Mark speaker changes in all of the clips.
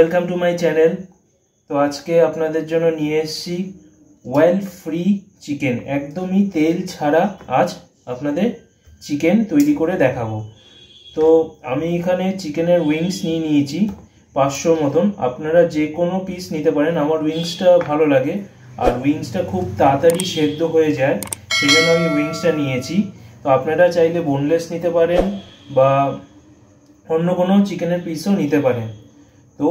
Speaker 1: Welcome to my channel তো আজকে আপনাদের জন্য নিয়ে এসেছি ওয়েল ফ্রি চিকেন একদমই তেল ছাড়া আজ আপনাদের চিকেন তৈরি করে দেখাবো। তো আমি এখানে চিকেনের উইংস নিয়ে নিয়েছি পাঁচশো মতন। আপনারা যে কোনো পিস নিতে পারেন। আমার উইংসটা ভালো লাগে। আর উইংসটা খুব তাড়াতাড়ি সেদ্ধ হয়ে যায়। সেই জন্য আমি উইংসটা নিয়েছি। তো আপনারা চাইলে বোনলেস নিতে পারেন বা অন্য কোনো চিকেনের পিসও নিতে পারেন। তো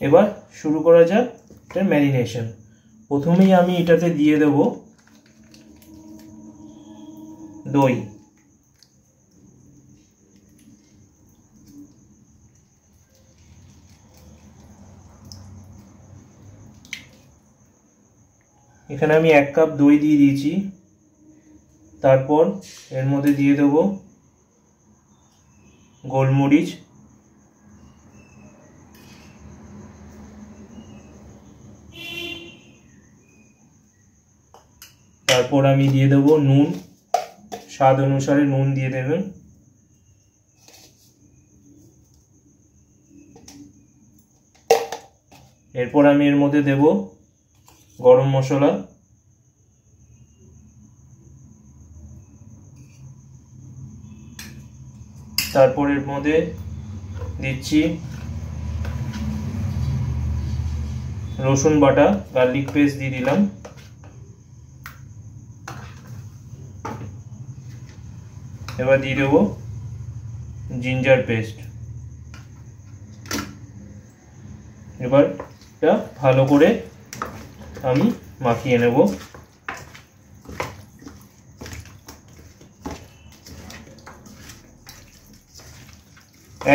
Speaker 1: এবার শুরু করা যাক এটার ম্যারিনেশন প্রথমেই আমি এটাতে দিয়ে দেব দই। এখানে আমি এক কাপ দই দিয়ে দিয়েছি। তারপর এর মধ্যে দিয়ে দেব গোলমরিচ তারপর আমি দিয়ে দেব নুন। স্বাদ অনুসারে নুন দিয়ে দেবেন। এরপর আমি এর মধ্যে দেব গরম মশলা। তারপর এর মধ্যে দিচ্ছি রসুন বাটা, গার্লিক পেস্ট দিয়ে দিলাম। এবার দিয়ে দেবো জিঞ্জার পেস্ট এবার এটা ভালো করে আমি মাখিয়ে নেব।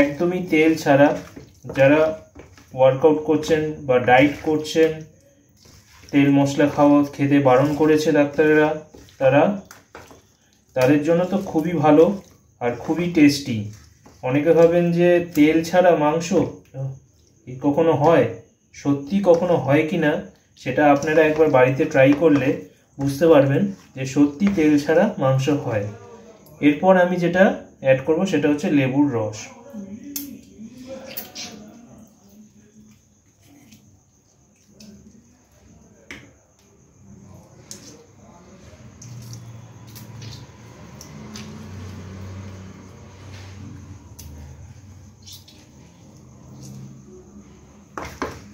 Speaker 1: একদমই তেল ছাড়া যারা ওয়ার্কআউট করছেন বা ডায়েট করছেন, তেল মশলা খাওয়া খেতে বারণ করেছে ডাক্তারেরা, তারা তাদের জন্য তো খুবই ভালো আর খুবই টেস্টি অনেকে ভাবেন যে তেল ছাড়া মাংস কখনো হয়? সত্যি কখনো হয় কি না? সেটা আপনারা একবার বাড়িতে ট্রাই করলে বুঝতে পারবেন যে সত্যি তেল ছাড়া মাংস হয়। এরপর আমি যেটা অ্যাড করব সেটা হচ্ছে লেবুর রস।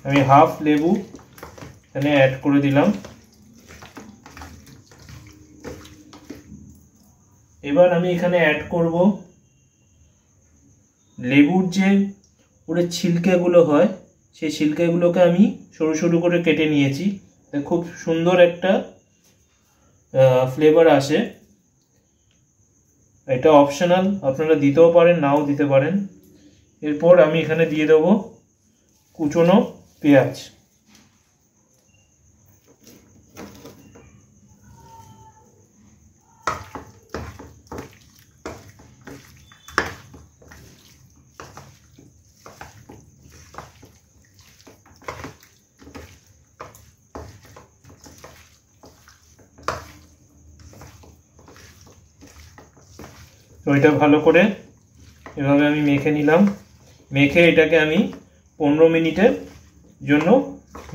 Speaker 1: আমি হাফ লেবু এখানে অ্যাড করে দিলাম। এবার আমি এখানে অ্যাড করব লেবুর যে পুরো ছিলকেগুলো হয়, সেই ছিলকেগুলোকে আমি সরু সরু করে কেটে নিয়েছি। খুব সুন্দর একটা ফ্লেভার আসে। এটা অপশনাল আপনারা দিতেও পারেন, নাও দিতে পারেন। এরপর আমি এখানে দিয়ে দেবো কুচনো পেঁয়াজ। এটা ভালো করে এভাবে আমি মেখে নিলাম। মেখে এটাকে আমি পনেরো মিনিটের জন্য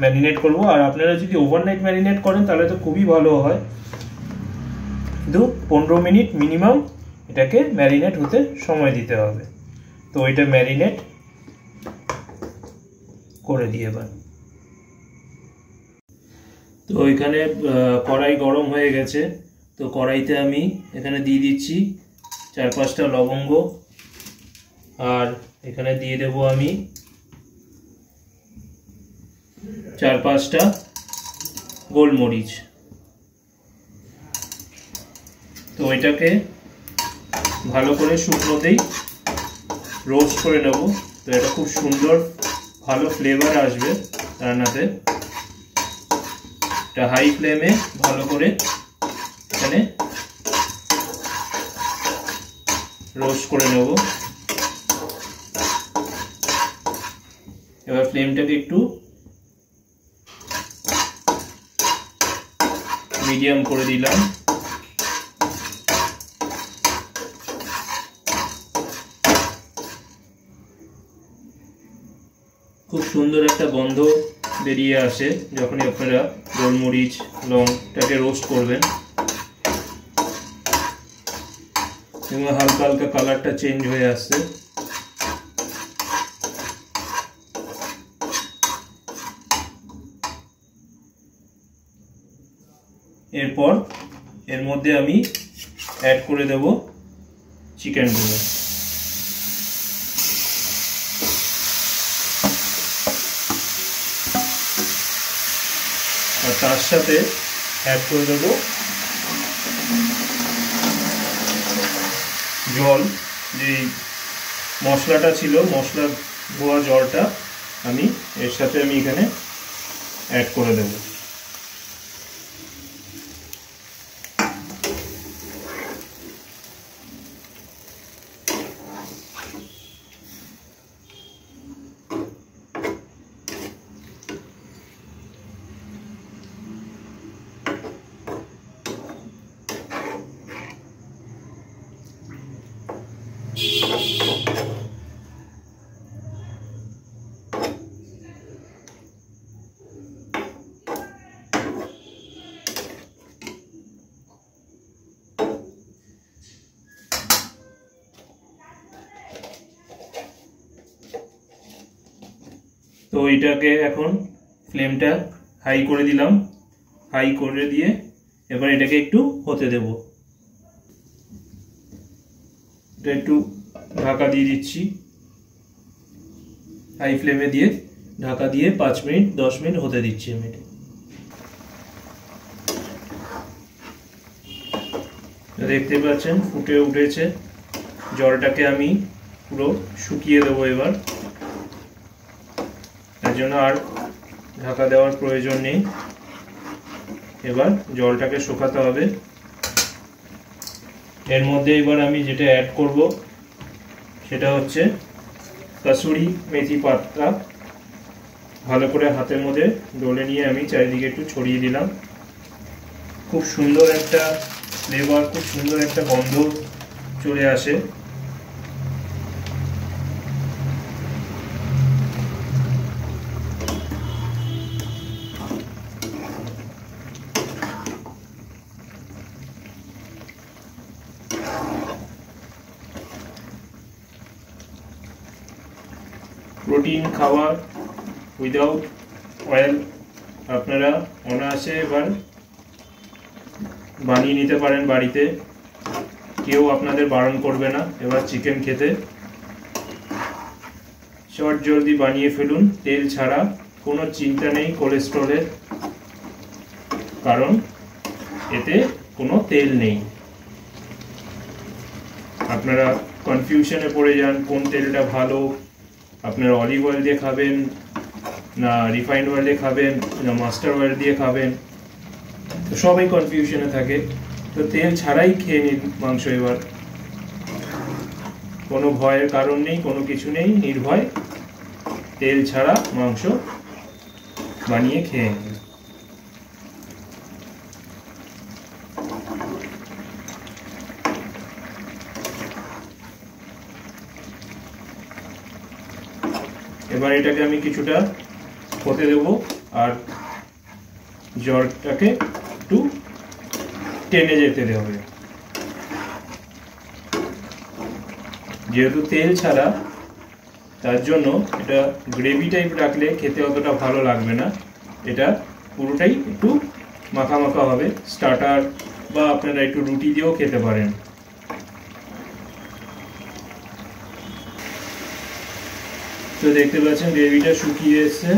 Speaker 1: ম্যারিনেট করব। আর আপনারা যদি ওভারনাইট ম্যারিনেট করেন, তাহলে তো খুবই ভালো হয়। কিন্তু পনেরো মিনিট মিনিমাম এটাকে ম্যারিনেট হতে সময় দিতে হবে। তো এটা ম্যারিনেট করে দিয়ে এবার। তো এখানে কড়াই গরম হয়ে গেছে। তো কড়াইতে আমি এখানে দিয়ে দিচ্ছি চার পাঁচটা লবঙ্গ। আর এখানে দিয়ে দেব আমি চার পাঁচটা গোলমরিচ। তো এটাকে ভালো করে শুকনোতেই রোস্ট করে নেব। তো এটা খুব সুন্দর, ভালো ফ্লেভার আসবে রান্নাতে। এটা হাই ফ্লেমে ভালো করে এখানে রোস্ট করে নেব। এবার ফ্লেমটাকে একটু মিডিয়াম করে দিলাম। খুব সুন্দর একটা গন্ধ বেরিয়ে আসে যখনই আপনারা গোলমরিচ, লংটাকে রোস্ট করবেন। এবং হালকা হালকা কালারটা চেঞ্জ হয়ে আসছে। এরপর এর মধ্যে আমি অ্যাড করে দেব চিকেনগুলো আর তার সাথে অ্যাড করে দেব জল। যে মশলাটা ছিল, মশলা ধোয়া জলটা আমি এর সাথে আমি এখানে অ্যাড করে দেবো। তো এটাকে এখন ফ্লেমটা হাই করে দিলাম। হাই করে দিয়ে এবার এটাকে একটু হতে দেব। এটা একটু ঢাকা দিয়ে দিচ্ছি। হাই ফ্লেমে দিয়ে ঢাকা দিয়ে পাঁচ মিনিট, দশ মিনিট হতে দিচ্ছি আমি দেখতে পাচ্ছেন, ফুটে উঠেছে। জলটাকে আমি পুরো শুকিয়ে দেবো এবার। জন্য আর ঢাকা দেওয়ার প্রয়োজন নেই। এবার জলটাকে শুকাতে হবে। এর মধ্যে এবার আমি যেটা অ্যাড করব, সেটা হচ্ছে কাসুরি মেথি পাতা। ভালো করে হাতের মধ্যে ডলে নিয়ে আমি চারিদিকে একটু ছড়িয়ে দিলাম। খুব সুন্দর একটা ফ্লেভার খুব সুন্দর একটা গন্ধ চলে আসে। প্রোটিন, খাবার উইদাউট অয়েল আপনারা অনায়াসে এবার বানিয়ে নিতে পারেন বাড়িতে। কেউ আপনাদের বারণ করবে না। এবার চিকেন খেতে চট জলদি বানিয়ে ফেলুন। তেল ছাড়া কোনো চিন্তা নেই কোলেস্ট্রলের কারণ এতে কোনো তেল নেই। আপনারা কনফিউশনে পড়ে যান, কোন তেলটা ভালো আপনারা অলিভ অয়েল দিয়ে খাবেন, না রিফাইন্ড অয়েল দিয়ে খাবেন, না মাস্টার অয়েল দিয়ে খাবেন, তো সবাই কনফিউশনে থাকে। তো তেল ছাড়াই খেয়ে নিন মাংস এবার। কোনো ভয়ের কারণ নেই, কোনো কিছু নেই, নির্ভয়। তেল ছাড়া মাংস বানিয়ে খেয়ে নিন। এবার এটাকে আমি কিছুটা হতে দেব আর জলটাকে একটু টেনে যেতে হবে। যেহেতু তেল ছাড়া, তার জন্য এটা গ্রেভি টাইপ রাখলে খেতে অতটা ভালো লাগবে না। এটা পুরোটাই একটু মাখা মাখা হবে। স্টার্টার বা আপনারা একটু রুটি দিয়েও খেতে পারেন। তো দেখতে পাচ্ছেন গ্রেভিটা শুকিয়ে এসছে।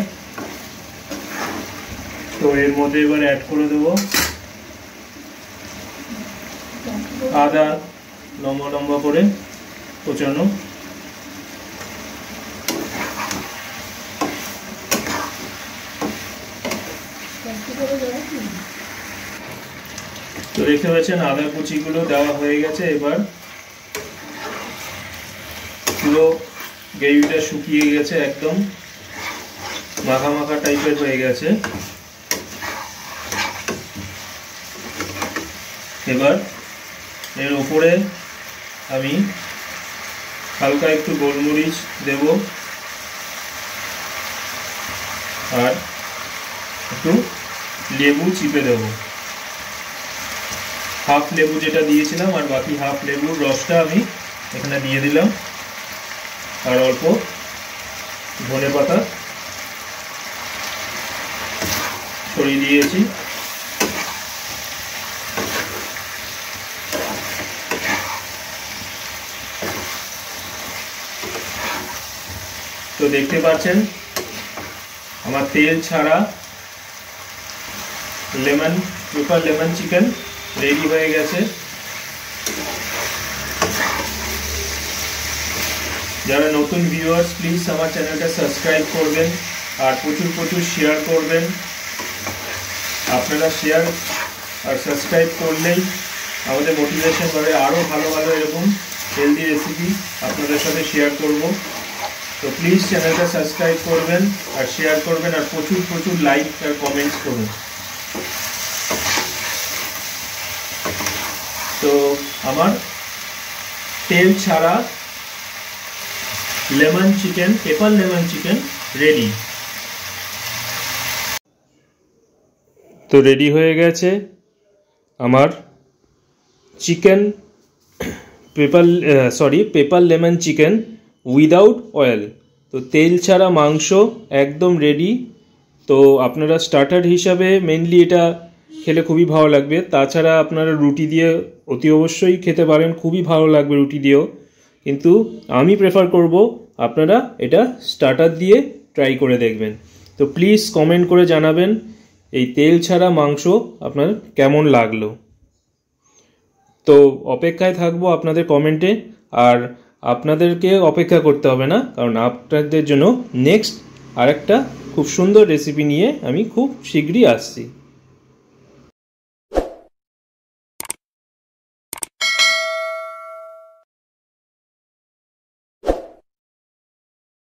Speaker 1: তো এর মধ্যে এবার অ্যাড করে দেবো। আদা লম্বা লম্বা করে কোচানো। তো দেখতে পাচ্ছেন আদা কুচিগুলো দেওয়া হয়ে গেছে এবার। পুরো গ্রেভিটা শুকিয়ে গেছে একদম। মাখা মাখা টাইপের হয়ে গেছে। এবার এর উপরে আমি হালকা একটু গোলমরিচ দেব। আর একটু লেবু চিপে দেবো। হাফ লেবু যেটা দিয়েছিলাম আর বাকি হাফ লেবুর রসটা আমি এখানে দিয়ে দিলাম। আর অল্প ধনে পাতা ছড়িয়ে দিয়েছি। তো দেখতে পাচ্ছেন, আমার তেল ছাড়া lemon pepper lemon chicken ready হয়ে গেছে। যারা নতুন ভিউয়ার্স প্লিজ আমার চ্যানেলটা সাবস্ক্রাইব করবেন আর প্রচুর প্রচুর শেয়ার করবেন। আপনারা শেয়ার আর সাবস্ক্রাইব করলেই আমাদের মোটিভেশন বাড়ে আরও ভালো ভালো এরকম হেলদি রেসিপি আপনাদের সাথে শেয়ার করব। তো প্লিজ চ্যানেলটা সাবস্ক্রাইব করবেন আর শেয়ার করবেন আর প্রচুর প্রচুর লাইক আর কমেন্টস করুন। তো আমার তেল ছাড়া lemon chicken, pepper lemon chicken ready তো রেডি হয়ে গেছে আমার chicken, pepper sorry pepper lemon chicken without oil তো তেল ছাড়া মাংস একদম রেডি তো আপনারা স্টার্টার হিসাবে মেনলি এটা খেলে খুবই ভালো লাগবে। তাছাড়া আপনারা রুটি দিয়ে অতি অবশ্যই খেতে পারেন। খুবই ভালো লাগবে রুটি দিয়েও। কিন্তু আমি প্রেফার করব আপনারা এটা স্টার্টার দিয়ে ট্রাই করে দেখবেন। তো প্লিজ কমেন্ট করে জানাবেন এই তেল ছাড়া মাংস আপনার কেমন লাগল। তো অপেক্ষায় থাকব আপনাদের কমেন্টে আর আপনাদেরকে অপেক্ষা করতে হবে না, কারণ আপনাদের জন্য নেক্সট আরেকটা খুব সুন্দর রেসিপি নিয়ে আমি খুব শীঘ্রই আসছি।